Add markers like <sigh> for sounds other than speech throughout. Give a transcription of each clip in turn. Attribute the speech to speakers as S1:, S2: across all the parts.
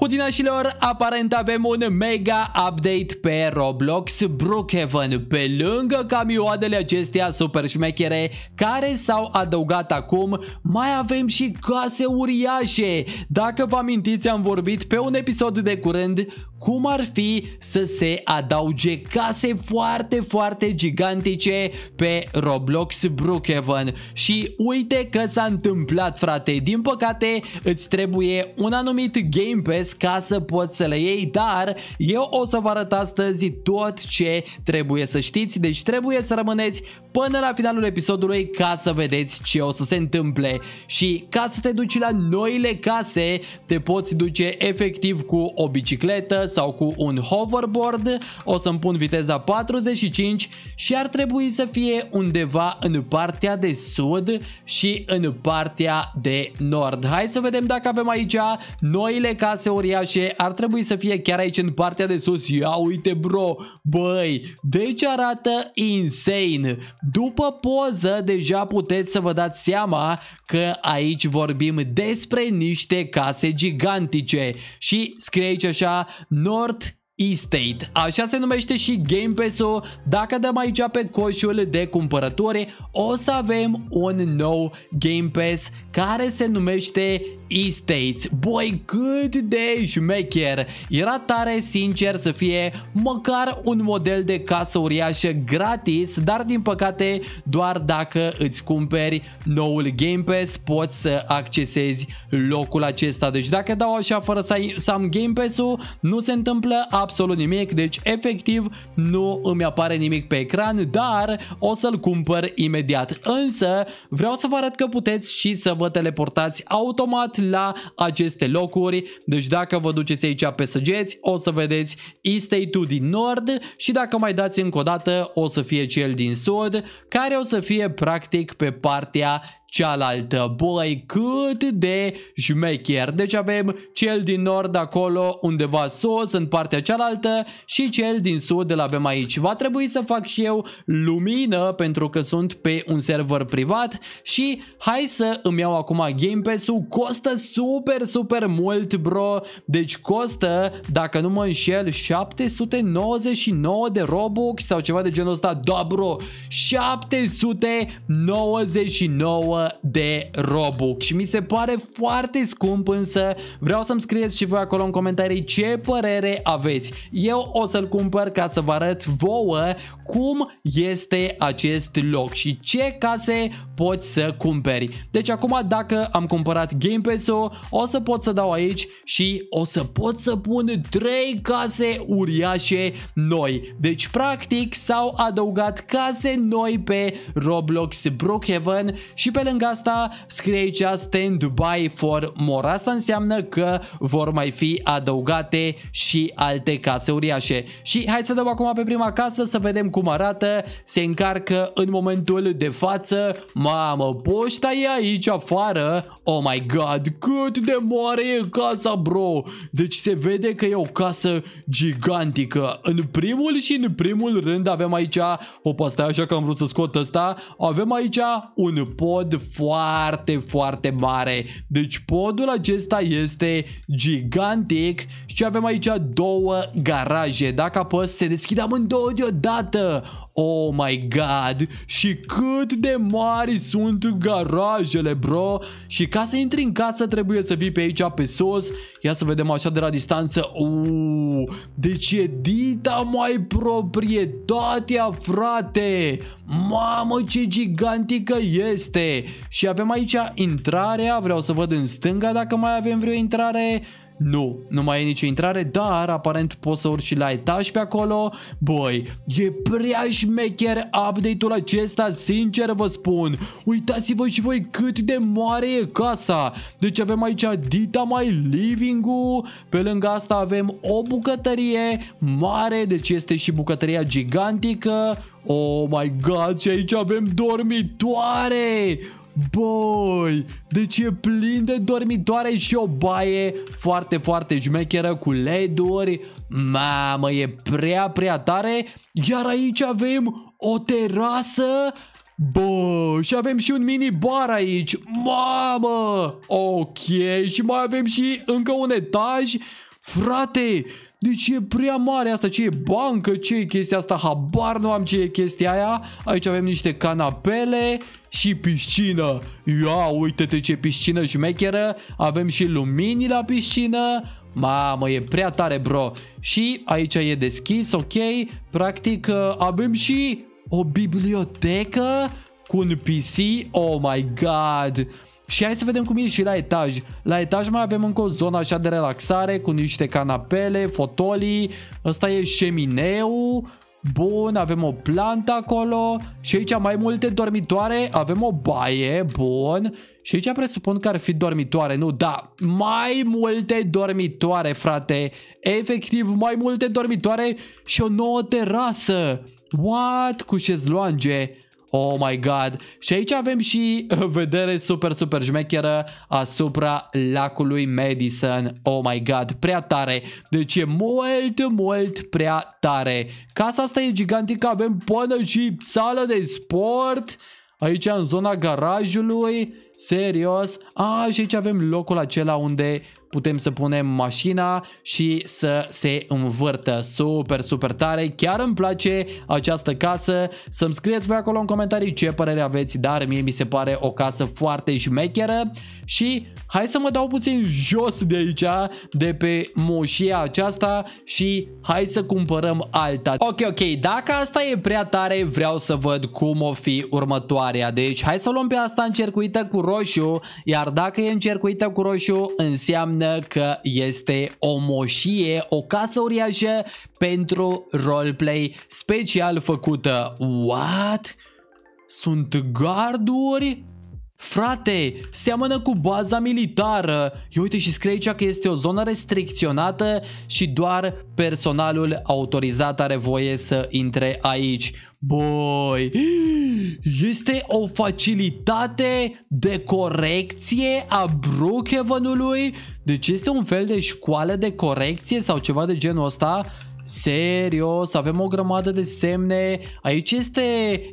S1: Hudinașilor, aparent avem un mega update pe Roblox Brookhaven Pe lângă camioadele acestea super șmechere care s-au adăugat acum Mai avem și case uriașe Dacă vă amintiți am vorbit pe un episod de curând cum ar fi să se adauge case foarte, foarte gigantice pe Roblox Brookhaven. Și uite că s-a întâmplat, frate. Din păcate, îți trebuie un anumit Game Pass ca să poți să le iei, dar eu o să vă arăt astăzi tot ce trebuie să știți, deci trebuie să rămâneți până la finalul episodului ca să vedeți ce o să se întâmple. Și ca să te duci la noile case, te poți duce efectiv cu o bicicletă sau cu un hoverboard, o să-mi pun viteza 45 și ar trebui să fie undeva în partea de sud și în partea de nord. Hai să vedem dacă avem aici noile case uriașe, ar trebui să fie chiar aici în partea de sus. Ia uite bro, băi, deci arată insane. După poză deja puteți să vă dați seama că aici vorbim despre niște case gigantice și scrie aici așa North Estate. Așa se numește și Game Pass-ul. Dacă dăm aici pe coșul de cumpărături, o să avem un nou Game Pass care se numește Estates. Boi, cât de șmecher! Era tare sincer să fie măcar un model de casă uriașă gratis, dar din păcate doar dacă îți cumperi noul Game Pass poți să accesezi locul acesta. Deci dacă dau așa fără să, să am Game Pass-ul, nu se întâmplă absolut absolut nimic, deci efectiv nu îmi apare nimic pe ecran, dar o să-l cumpăr imediat. Însă vreau să vă arăt că puteți și să vă teleportați automat la aceste locuri, deci dacă vă duceți aici pe săgeți, o să vedeți Estate-ul din nord și dacă mai dați încă o dată, o să fie cel din sud, care o să fie practic pe partea cealaltă. Băi, cât de șmecher. Deci avem cel din nord acolo undeva sus în partea cealaltă și cel din sud îl avem aici. Va trebui să fac și eu lumină pentru că sunt pe un server privat și hai să îmi iau acum Game Pass-ul. Costă super, super mult, bro. Deci costă, dacă nu mă înșel, 799 de Robux sau ceva de genul ăsta. Da, bro, 799 de Robux și mi se pare foarte scump însă vreau să-mi scrieți și voi acolo în comentarii ce părere aveți. Eu o să-l cumpăr ca să vă arăt vouă cum este acest loc și ce case poți să cumperi. Deci acum dacă am cumpărat Game Pass-ul o să pot să dau aici și o să pot să pun 3 case uriașe noi. Deci practic s-au adăugat case noi pe Roblox Brookhaven și pe lângă asta scrie aici stand by for more. Asta înseamnă că vor mai fi adăugate și alte case uriașe. Și hai să dăm acum pe prima casă să vedem cum arată. Se încarcă în momentul de față. Mamă, poșta e aici afară. Oh my god, cât de mare e casa, bro. Deci se vede că e o casă gigantică. În primul și în primul rând avem aici, opa, stai așa că am vrut să scot ăsta, avem aici un pod foarte, foarte mare. Deci podul acesta este gigantic și avem aici două garaje. Dacă apăs, se deschid amândouă deodată. Oh my god! Și cât de mari sunt garajele, bro! Și ca să intri în casă trebuie să fii pe aici pe sus. Ia să vedem așa de la distanță. Uh, deci e dita mai proprietatea, frate! Mamă, ce gigantică este! Și avem aici intrarea, vreau să văd în stânga dacă mai avem vreo intrare. Nu, nu mai e nicio intrare, dar aparent poți să urci și la etaj pe acolo. Băi, e prea șmecher update-ul acesta, sincer vă spun. Uitați-vă și voi cât de mare e casa. Deci avem aici Dita My Living-ul, pe lângă asta avem o bucătărie mare, deci este și bucătăria gigantică. Oh my god, și aici avem dormitoare! Boi, deci e plin de dormitoare și o baie foarte, foarte jmecheră cu LED-uri. Mamă, e prea, prea tare. Iar aici avem o terasă Bă, și avem și un mini bar aici. Mamă! Ok, și mai avem și încă un etaj. Frate, deci e prea mare asta, ce e bancă, ce e chestia asta, habar nu am ce e chestia aia. Aici avem niște canapele și piscină. Ia, uite-te ce piscină șmecheră, avem și lumini la piscină. Mamă, e prea tare, bro. Și aici e deschis, ok. Practic uh, avem și o bibliotecă cu un PC. Oh my god. Și hai să vedem cum e și la etaj. La etaj mai avem încă o zonă așa de relaxare cu niște canapele, fotolii. Ăsta e șemineu. Bun, avem o plantă acolo și aici mai multe dormitoare, avem o baie, bun. Și aici presupun că ar fi dormitoare, nu? Da, mai multe dormitoare, frate. Efectiv, mai multe dormitoare și o nouă terasă. What? Cu șezloange. Oh my god. Și aici avem și vedere super, super șmecheră asupra lacului Madison. Oh my god, prea tare. Deci e mult, mult prea tare. Casa asta e gigantică, avem până și sală de sport. Aici în zona garajului. Serios. A, și aici avem locul acela unde putem să punem mașina și să se învârtă super, super tare. Chiar îmi place această casă. Să-mi scrieți voi acolo în comentarii ce părere aveți, dar mie mi se pare o casă foarte șmecheră și hai să mă dau puțin jos de aici, de pe moșia aceasta și hai să cumpărăm alta. Ok, ok, dacă asta e prea tare, vreau să văd cum o fi următoarea. Deci hai să luăm pe asta încercuită cu roșu, iar dacă e încercuită cu roșu, înseamnă că este o moșie, o casă uriașă pentru roleplay special făcută. What? Sunt garduri? Frate, seamănă cu baza militară. Eu uite și scrie aici că este o zonă restricționată și doar personalul autorizat are voie să intre aici. Boi, este o facilitate de corecție a Brookhavenului? Deci este un fel de școală de corecție sau ceva de genul ăsta? Serios, avem o grămadă de semne. Aici este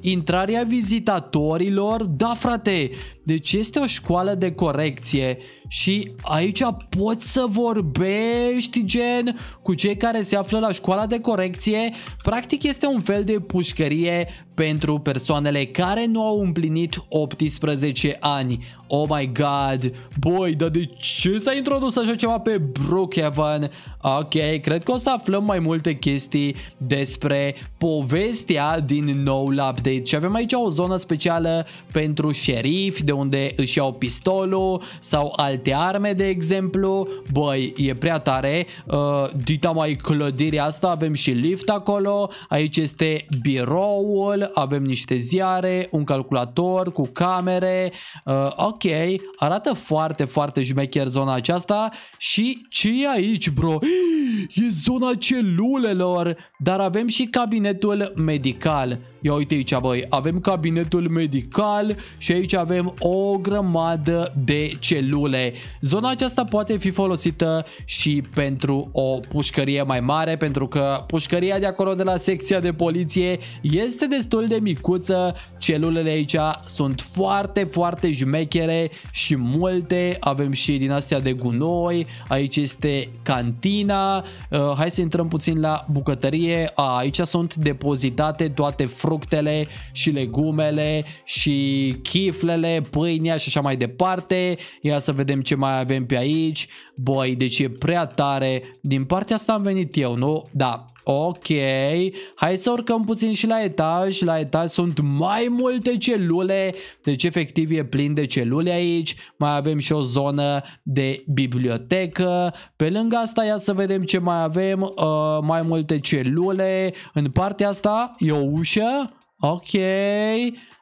S1: intrarea vizitatorilor. Da, frate, deci este o școală de corecție și aici poți să vorbești gen cu cei care se află la școala de corecție. Practic este un fel de pușcărie pentru persoanele care nu au împlinit 18 ani. Oh my god, boy, dar de ce s-a introdus așa ceva pe Brookhaven? Ok, cred că o să aflăm mai multe chestii despre povestea din nou update. Și avem aici o zonă specială pentru șerifi, de unde își iau pistolul sau alte arme, de exemplu. Băi, e prea tare. Uh, dita mai clădirea asta, avem și lift acolo. Aici este biroul, avem niște ziare, un calculator cu camere. Uh, ok, arată foarte, foarte jmecher zona aceasta. Și ce e aici, bro? <gasps> E zona celulelor, dar avem și cabinetul medical. Ia uite aici, băi, avem cabinetul medical și aici avem o grămadă de celule. Zona aceasta poate fi folosită și pentru o pușcărie mai mare, pentru că pușcăria de acolo de la secția de poliție este destul de micuță. Celulele aici sunt foarte, foarte jmechere și multe. Avem și din astea de gunoi. Aici este cantina. Uh, hai să intrăm puțin la bucătărie. A, aici sunt depozitate toate fructele și legumele și chiflele, pâinea și așa mai departe. Ia să vedem ce mai avem pe aici. Băi, deci e prea tare. Din partea asta am venit eu, nu? Da, Ok, hai să urcăm puțin și la etaj. La etaj sunt mai multe celule, deci efectiv e plin de celule aici. Mai avem și o zonă de bibliotecă. Pe lângă asta ia să vedem ce mai avem. Uh, mai multe celule. În partea asta e o ușă. Ok,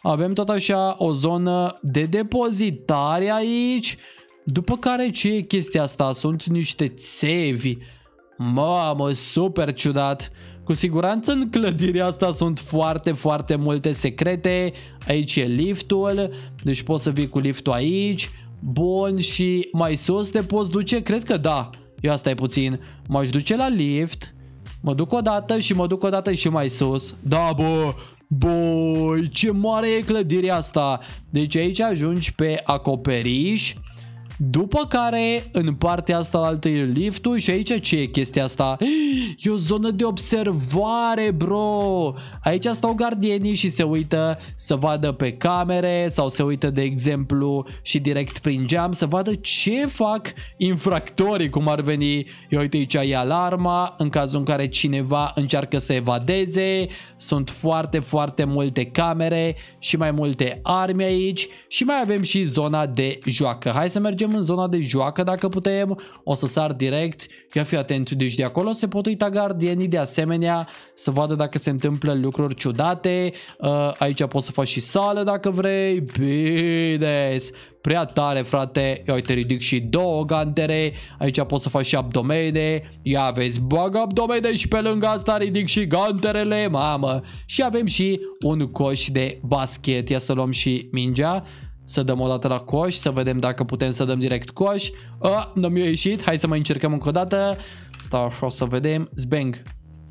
S1: avem tot așa o zonă de depozitare aici. După care ce e chestia asta? Sunt niște țevi. Mamă, super ciudat. Cu siguranță în clădirea asta sunt foarte, foarte multe secrete. Aici e liftul, deci poți să vii cu liftul aici. Bun, și mai sus te poți duce? Cred că da. Eu asta e puțin. M-aș duce la lift. Mă duc o dată și mă duc o dată și mai sus. Da, bă, Boi, ce mare e clădirea asta! Deci aici ajungi pe acoperiș După care, în partea asta altă e liftul și aici ce e chestia asta? <gasps> E o zonă de observare, bro! Aici stau gardienii și se uită să vadă pe camere sau se uită, de exemplu, și direct prin geam să vadă ce fac infractorii, cum ar veni. Eu uite aici e alarma în cazul în care cineva încearcă să evadeze. Sunt foarte, foarte multe camere și mai multe arme aici și mai avem și zona de joacă. Hai să mergem în zona de joacă dacă putem. O să sar direct. Ia fi atent, deci de acolo se pot uita gardienii de asemenea să vadă dacă se întâmplă lucruri ciudate. Uh, aici poți să faci și sală dacă vrei. Bine, prea tare frate. Ia uite ridic și două gantere. Aici poți să faci și abdomene. Ia vezi, bag abdomene și pe lângă asta ridic și ganterele. Mamă. Și avem și un coș de basket. Ia să luăm și mingea. Să dăm o dată la coș, să vedem dacă putem să dăm direct coș. A, nu mi-a ieșit, hai să mai încercăm încă o dată. Stau așa să vedem. Zbang.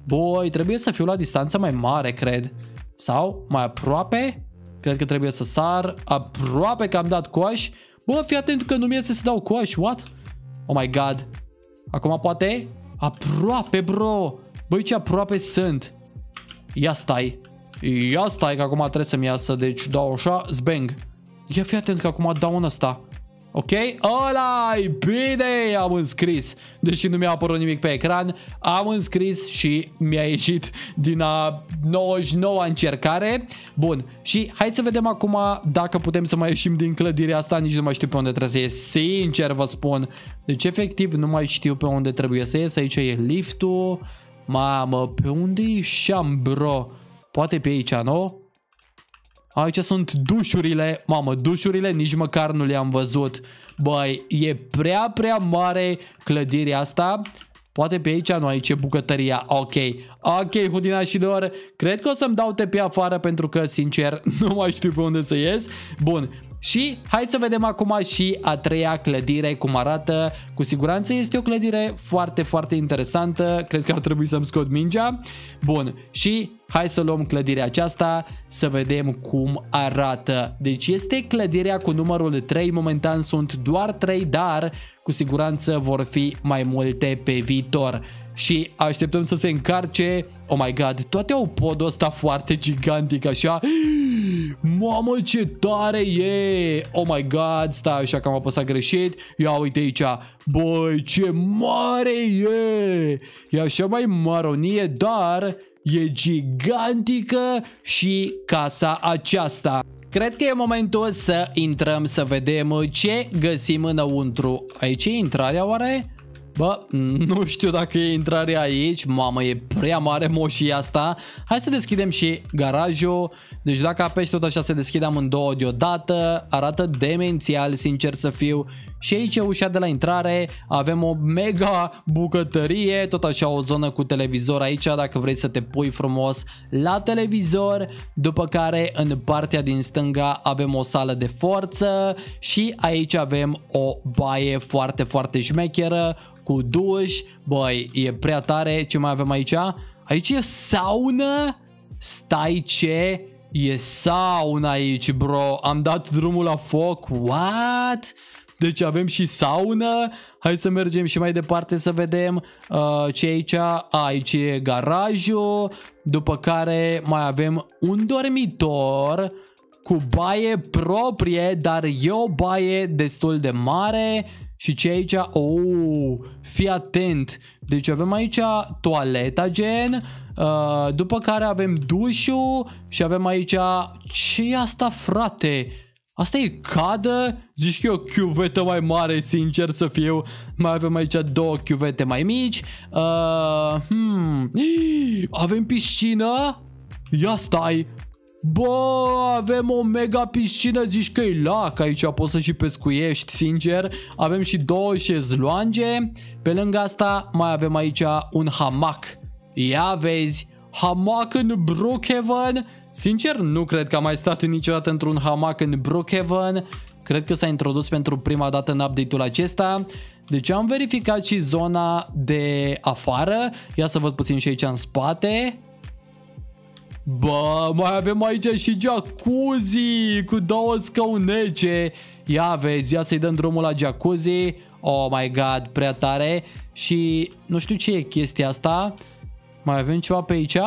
S1: Boi, trebuie să fiu la distanță mai mare, cred. Sau mai aproape? Cred că trebuie să sar. Aproape că am dat coș. Bă, fii atent că nu mi iese să dau coș. What? Oh my god. Acum poate? Aproape, bro. Băi, ce aproape sunt. Ia stai. Ia stai că acum trebuie să-mi iasă. Deci dau așa, zbang. Ia fi atent că acum dau în ăsta. Ok? ăla -i bine, am înscris. Deși nu mi-a apărut nimic pe ecran, am înscris și mi-a ieșit din a 99 încercare. Bun, și hai să vedem acum dacă putem să mai ieșim din clădirea asta, nici nu mai știu pe unde trebuie să ies, sincer vă spun. Deci efectiv nu mai știu pe unde trebuie să ies, aici e liftul. Mamă, pe unde ieșeam, bro? Poate pe aici, nu? Aici sunt dușurile. Mamă, dușurile nici măcar nu le-am văzut. Băi, e prea, prea mare clădirea asta. Poate pe aici, nu, aici e bucătăria. Ok, ok, hudinașilor, cred că o să-mi dau TP afară pentru că, sincer, <laughs> nu mai știu pe unde să ies. Bun, și hai să vedem acum și a treia clădire cum arată. Cu siguranță este o clădire foarte, foarte interesantă. Cred că ar trebui să-mi scot mingea. Bun, și hai să luăm clădirea aceasta să vedem cum arată. Deci este clădirea cu numărul 3. Momentan sunt doar 3, dar cu siguranță vor fi mai multe pe viitor și așteptăm să se încarce. Oh my god, toate au podul ăsta foarte gigantic așa. Mamă ce tare e! Oh my god, stai așa că am apăsat greșit. Ia uite aici. Băi, ce mare e! E așa mai maronie, dar e gigantică și casa aceasta. Cred că e momentul să intrăm să vedem ce găsim înăuntru. Aici e intrarea oare? Bă, nu știu dacă e intrarea aici, mamă, e prea mare moșia asta. Hai să deschidem și garajul. Deci dacă apeși tot așa se deschide amândouă deodată, arată demențial, sincer să fiu. Și aici e ușa de la intrare, avem o mega bucătărie, tot așa o zonă cu televizor aici dacă vrei să te pui frumos la televizor, după care în partea din stânga avem o sală de forță și aici avem o baie foarte foarte șmecheră cu duș, băi e prea tare, ce mai avem aici? Aici e saună? Stai ce? E sauna aici, bro. Am dat drumul la foc. What? Deci avem și saună. Hai să mergem și mai departe să vedem uh, ce aici. Aici e garajul. După care mai avem un dormitor cu baie proprie, dar e o baie destul de mare. Și ce aici? Oh, fii atent. Deci avem aici toaleta gen, uh, după care avem dușul și avem aici... ce e asta, frate? Asta e cadă? Zici că e o chiuvetă mai mare, sincer să fiu. Mai avem aici două chiuvete mai mici. Uh, hmm. <gasps> Avem piscină? Ia stai. Bă, avem o mega piscină, zici că e lac, aici poți să și pescuiești, sincer. Avem și două șezloange. Pe lângă asta mai avem aici un hamac. Ia vezi, hamac în Brookhaven. Sincer, nu cred că am mai stat niciodată într-un hamac în Brookhaven. Cred că s-a introdus pentru prima dată în update-ul acesta. Deci am verificat și zona de afară. Ia să văd puțin și aici în spate. Bă, mai avem aici și jacuzzi cu două scaunece. Ia vezi, ia să-i dăm drumul la jacuzzi. Oh my god, prea tare. Și nu știu ce e chestia asta. Mai avem ceva pe aici?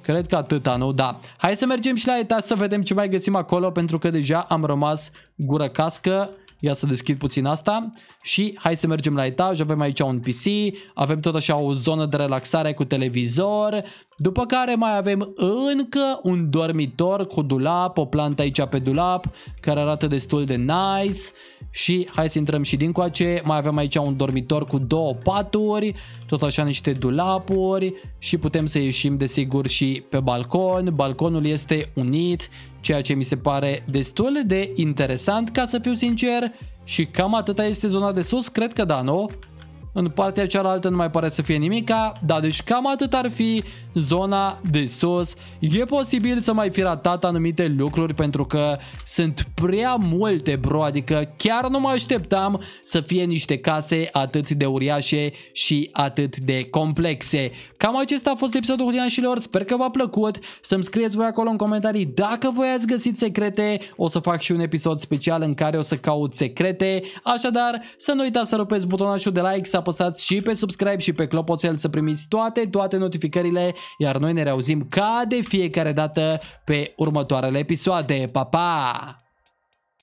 S1: Cred că atâta, nu? Da. Hai să mergem și la etaj să vedem ce mai găsim acolo pentru că deja am rămas gură cască. Ia să deschid puțin asta și hai să mergem la etaj, avem aici un PC, avem tot așa o zonă de relaxare cu televizor, după care mai avem încă un dormitor cu dulap, o plantă aici pe dulap, care arată destul de nice. Și hai să intrăm și din coace, mai avem aici un dormitor cu două paturi, tot așa niște dulapuri. Și putem să ieșim desigur și pe balcon, balconul este unit, ceea ce mi se pare destul de interesant ca să fiu sincer. Și cam atâta este zona de sus, cred că da, nu? În partea cealaltă nu mai pare să fie nimica, dar deci cam atât ar fi zona de sus. E posibil să mai fi ratat anumite lucruri pentru că sunt prea multe bro, adică chiar nu mă așteptam să fie niște case atât de uriașe și atât de complexe. Cam acesta a fost episodul Hulianșilor, sper că v-a plăcut, să-mi scrieți voi acolo în comentarii dacă voi ați găsit secrete, o să fac și un episod special în care o să caut secrete, așadar să nu uitați să rupeți butonașul de like, să apăsați și pe subscribe și pe clopoțel să primiți toate, toate notificările, iar noi ne reauzim ca de fiecare dată pe următoarele episoade. Pa, pa!